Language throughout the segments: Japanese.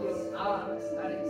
his arms are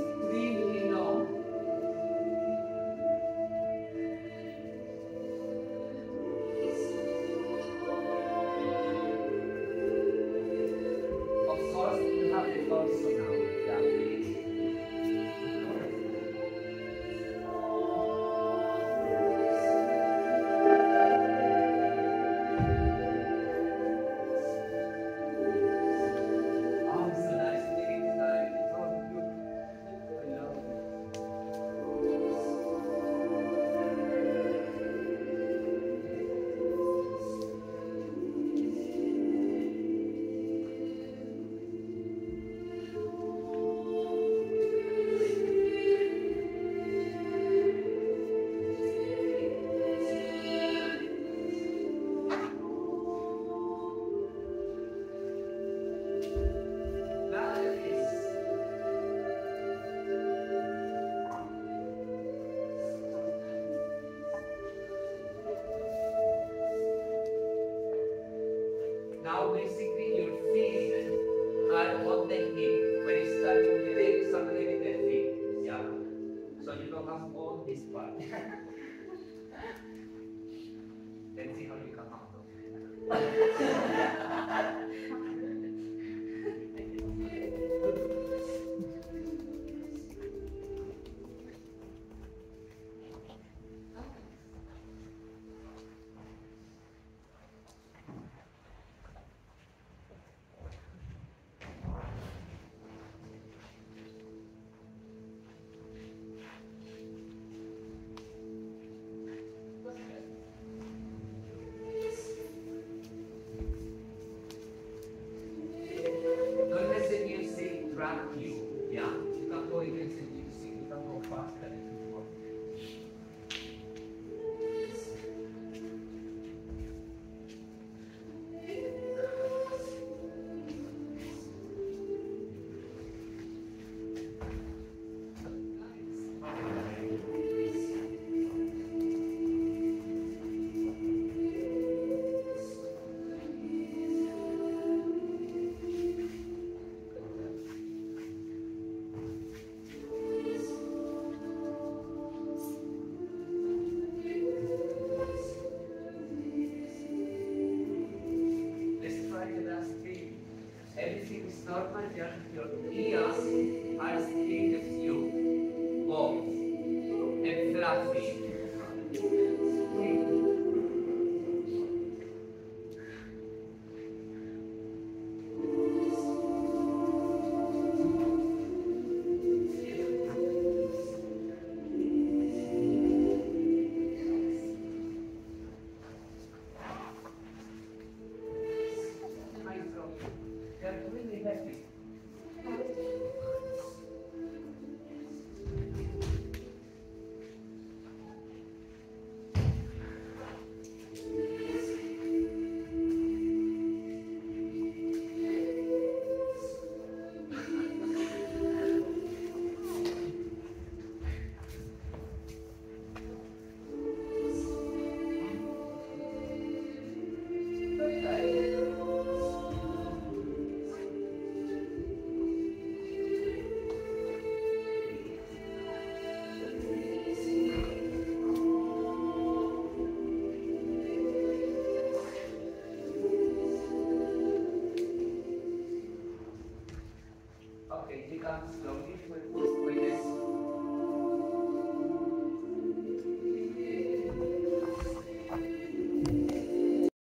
最后一个。